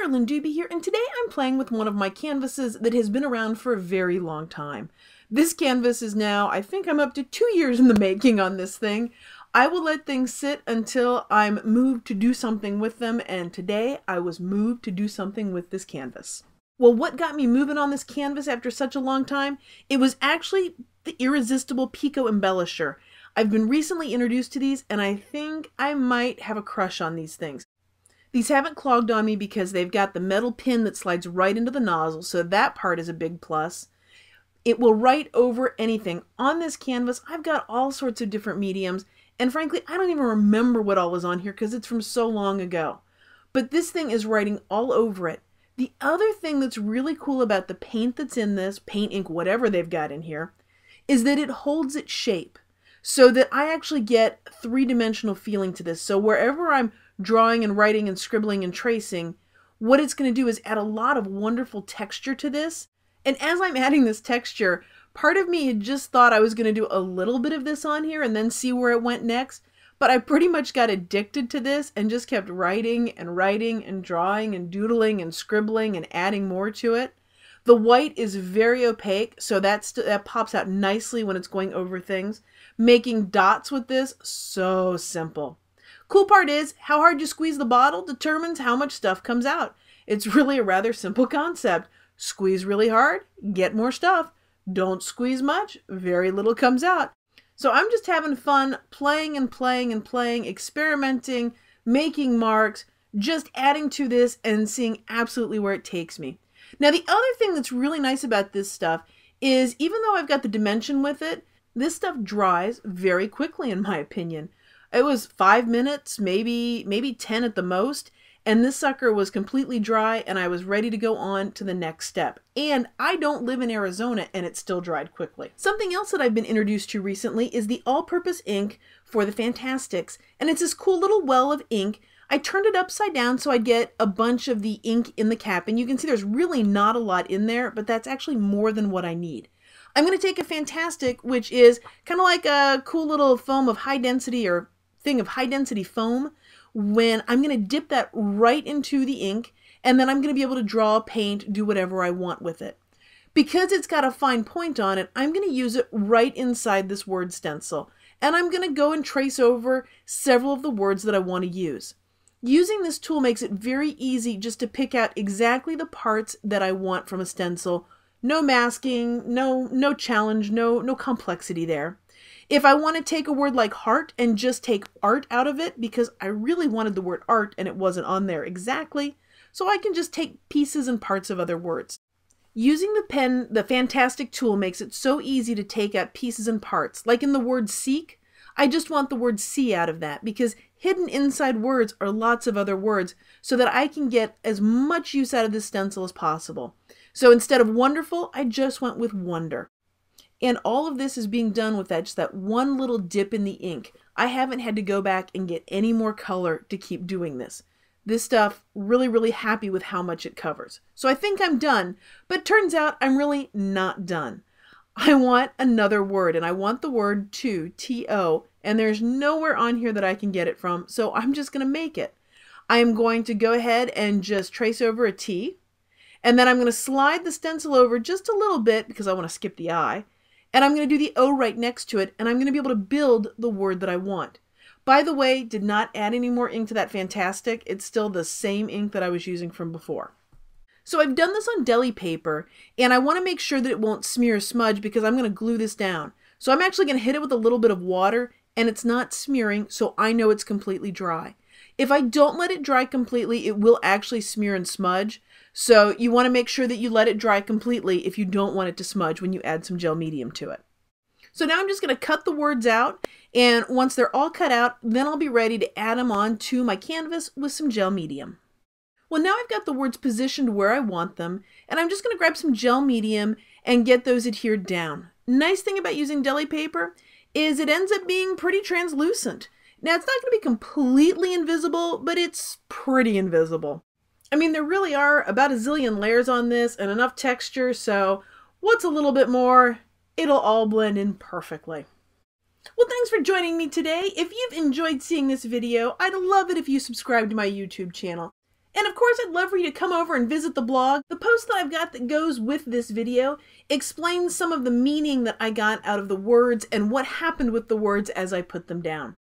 Carolyn Dube here, and today I'm playing with one of my canvases that has been around for a very long time. This canvas is now, I think I'm up to two years in the making on this thing. I will let things sit until I'm moved to do something with them, and today I was moved to do something with this canvas. Well, what got me moving on this canvas after such a long time? It was actually the Irresistible Pico Embellisher. I've been recently introduced to these, and I think I might have a crush on these things. These haven't clogged on me because they've got the metal pin that slides right into the nozzle, so that part is a big plus. It will write over anything. On this canvas, I've got all sorts of different mediums, and frankly, I don't even remember what all was on here because it's from so long ago. But this thing is writing all over it. The other thing that's really cool about the paint that's in this, paint ink, whatever they've got in here, is that it holds its shape so that I actually get three-dimensional feeling to this. So wherever I'm drawing and writing and scribbling and tracing, what it's going to do is add a lot of wonderful texture to this. And as I'm adding this texture, part of me had just thought I was going to do a little bit of this on here and then see where it went next. But I pretty much got addicted to this and just kept writing and writing and drawing and doodling and scribbling and adding more to it. The white is very opaque, so that's, that pops out nicely when it's going over things. Making dots with this, so simple. Cool part is, how hard you squeeze the bottle determines how much stuff comes out. It's really a rather simple concept. Squeeze really hard, get more stuff. Don't squeeze much, very little comes out. So I'm just having fun playing and playing and playing, experimenting, making marks, just adding to this and seeing absolutely where it takes me. Now the other thing that's really nice about this stuff is even though I've got the dimension with it, this stuff dries very quickly in my opinion. It was five minutes, maybe maybe ten at the most, and this sucker was completely dry and I was ready to go on to the next step. And I don't live in Arizona and it still dried quickly. Something else that I've been introduced to recently is the all-purpose ink for the Fantastix. And it's this cool little well of ink. I turned it upside down so I'd get a bunch of the ink in the cap. And you can see there's really not a lot in there, but that's actually more than what I need. I'm going to take a Fantastix, which is kind of like a cool little foam of high density or thing of high density foam when I'm going to dip that right into the ink and then I'm going to be able to draw, paint, do whatever I want with it. Because it's got a fine point on it, I'm going to use it right inside this word stencil. And I'm going to go and trace over several of the words that I want to use. Using this tool makes it very easy just to pick out exactly the parts that I want from a stencil. No masking, no no challenge, no no complexity there. If I want to take a word like heart and just take art out of it, because I really wanted the word art and it wasn't on there exactly, so I can just take pieces and parts of other words. Using the pen, the fantastic tool makes it so easy to take out pieces and parts. Like in the word seek, I just want the word see out of that because hidden inside words are lots of other words so that I can get as much use out of this stencil as possible. So instead of wonderful, I just went with wonder. And all of this is being done with that just that one little dip in the ink. I haven't had to go back and get any more color to keep doing this. This stuff, really, really happy with how much it covers. So I think I'm done, but turns out I'm really not done. I want another word, and I want the word to, T-O, and there's nowhere on here that I can get it from, so I'm just going to make it. I am going to go ahead and just trace over a T, and then I'm going to slide the stencil over just a little bit because I want to skip the I, and I'm going to do the O right next to it, and I'm going to be able to build the word that I want. By the way, did not add any more ink to that Fantastix. It's still the same ink that I was using from before. So I've done this on deli paper, and I want to make sure that it won't smear or smudge because I'm going to glue this down. So I'm actually going to hit it with a little bit of water, and it's not smearing, so I know it's completely dry. If I don't let it dry completely, it will actually smear and smudge. So you want to make sure that you let it dry completely if you don't want it to smudge when you add some gel medium to it. So now I'm just going to cut the words out and once they're all cut out, then I'll be ready to add them on to my canvas with some gel medium. Well, now I've got the words positioned where I want them, and I'm just going to grab some gel medium and get those adhered down. Nice thing about using deli paper is it ends up being pretty translucent. Now, it's not going to be completely invisible, but it's pretty invisible. I mean, there really are about a zillion layers on this and enough texture, so what's a little bit more? It'll all blend in perfectly. Well, thanks for joining me today. If you've enjoyed seeing this video, I'd love it if you subscribe to my YouTube channel. And of course, I'd love for you to come over and visit the blog. The post that I've got that goes with this video explains some of the meaning that I got out of the words and what happened with the words as I put them down.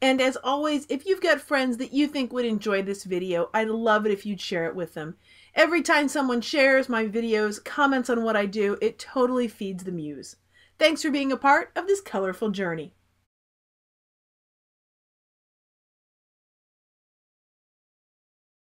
And as always, if you've got friends that you think would enjoy this video, I'd love it if you'd share it with them. Every time someone shares my videos, comments on what I do, it totally feeds the muse. Thanks for being a part of this colorful journey.